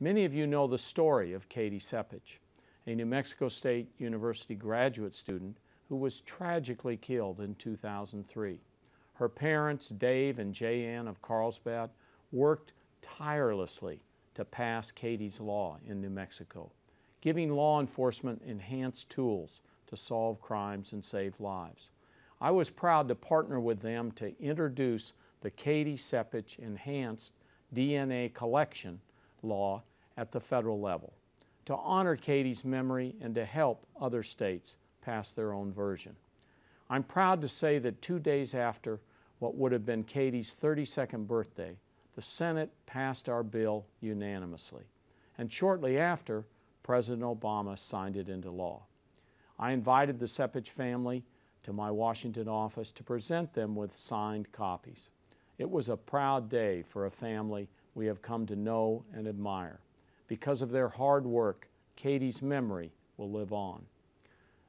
Many of you know the story of Katie Sepich, a New Mexico State University graduate student who was tragically killed in 2003. Her parents, Dave and Jayann of Carlsbad, worked tirelessly to pass Katie's Law in New Mexico, giving law enforcement enhanced tools to solve crimes and save lives. I was proud to partner with them to introduce the Katie Sepich Enhanced DNA Collection Law at the federal level to honor Katie's memory and to help other states pass their own version. I'm proud to say that two days after what would have been Katie's 32nd birthday, the Senate passed our bill unanimously. And shortly after, President Obama signed it into law. I invited the Sepich family to my Washington office to present them with signed copies. It was a proud day for a family we have come to know and admire. Because of their hard work, Katie's memory will live on.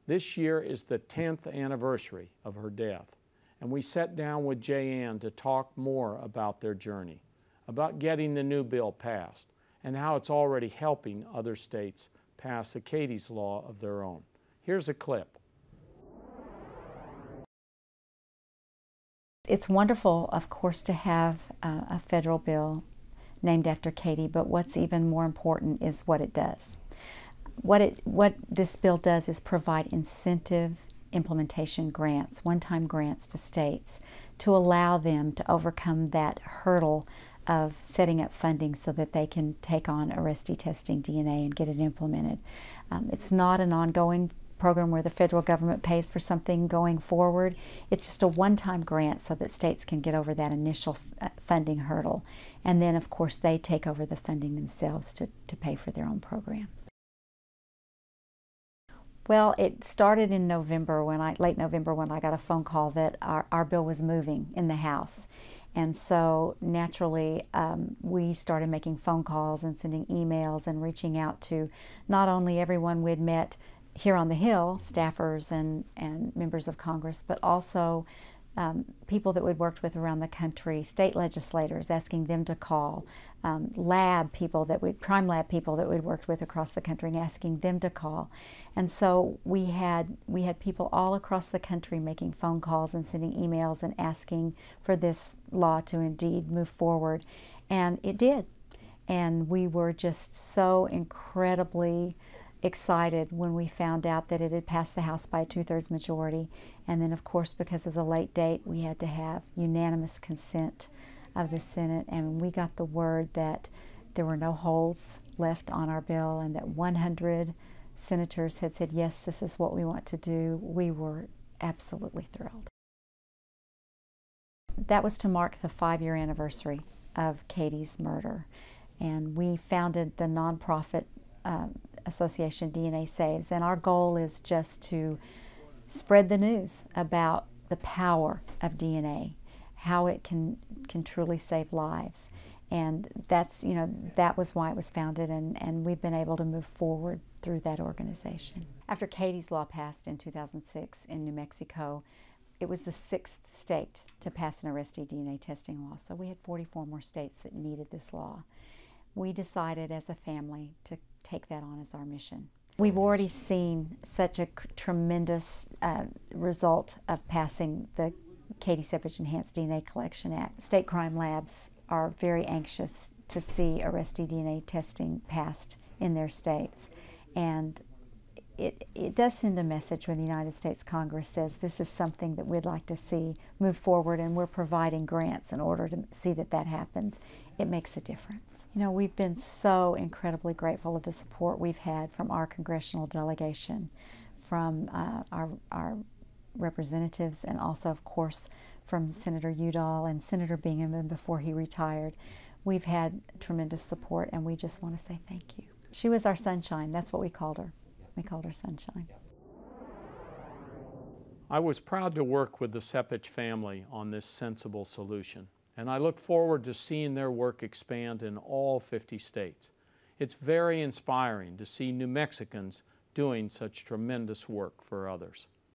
This year is the 10th anniversary of her death, and we sat down with Jayann to talk more about their journey, about getting the new bill passed, and how it's already helping other states pass a Katie's Law of their own. Here's a clip. It's wonderful, of course, to have uh, a federal bill named after Katie, but what's even more important is what it does. What, it, what this bill does is provide incentive implementation grants, one-time grants to states to allow them to overcome that hurdle of setting up funding so that they can take on arrestee testing DNA and get it implemented. Um, it's not an ongoing program where the federal government pays for something going forward. It's just a one-time grant so that states can get over that initial uh, funding hurdle. And then, of course, they take over the funding themselves to, to pay for their own programs. Well, it started in November when I, late November when I got a phone call that our, our bill was moving in the House. And so naturally, um, we started making phone calls and sending emails and reaching out to not only everyone we'd met here on the Hill, staffers and, and members of Congress, but also um, people that we'd worked with around the country, state legislators, asking them to call, um, lab people that we, crime lab people that we'd worked with across the country, and asking them to call. And so we had we had people all across the country making phone calls and sending emails and asking for this law to indeed move forward, and it did. And we were just so incredibly excited when we found out that it had passed the House by a two-thirds majority. And then, of course, because of the late date, we had to have unanimous consent of the Senate. And we got the word that there were no holes left on our bill and that 100 senators had said, yes, this is what we want to do. We were absolutely thrilled. That was to mark the five-year anniversary of Katie's murder. And we founded the nonprofit um, Association DNA Saves. And our goal is just to spread the news about the power of DNA, how it can, can truly save lives. And that's, you know, that was why it was founded, and, and we've been able to move forward through that organization. After Katie's Law passed in 2006 in New Mexico, it was the sixth state to pass an arrestee DNA testing law. So we had 44 more states that needed this law. We decided as a family to take that on as our mission. We've already seen such a tremendous uh, result of passing the Katie Sepich Enhanced DNA Collection Act. State crime labs are very anxious to see arrestee DNA testing passed in their states. And it, it does send a message when the United States Congress says this is something that we'd like to see move forward and we're providing grants in order to see that that happens. It makes a difference. You know, we've been so incredibly grateful of the support we've had from our congressional delegation, from uh, our, our representatives, and also, of course, from Senator Udall and Senator Bingaman before he retired. We've had tremendous support, and we just want to say thank you. She was our sunshine. That's what we called her. We called her Sunshine. I was proud to work with the Sepich family on this sensible solution, and I look forward to seeing their work expand in all 50 states. It's very inspiring to see New Mexicans doing such tremendous work for others.